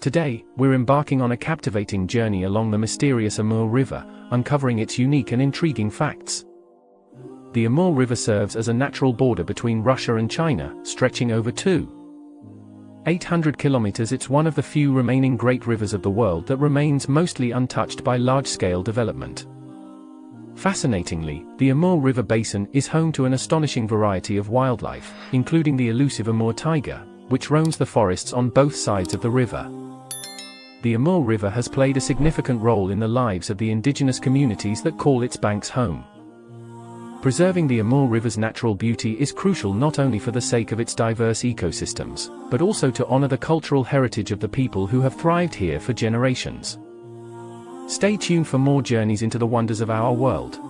Today, we're embarking on a captivating journey along the mysterious Amur River, uncovering its unique and intriguing facts. The Amur River serves as a natural border between Russia and China, stretching over 2. 800 kilometers it's one of the few remaining great rivers of the world that remains mostly untouched by large-scale development. Fascinatingly, the Amur River Basin is home to an astonishing variety of wildlife, including the elusive Amur tiger, which roams the forests on both sides of the river the Amur River has played a significant role in the lives of the indigenous communities that call its banks home. Preserving the Amur River's natural beauty is crucial not only for the sake of its diverse ecosystems, but also to honor the cultural heritage of the people who have thrived here for generations. Stay tuned for more journeys into the wonders of our world.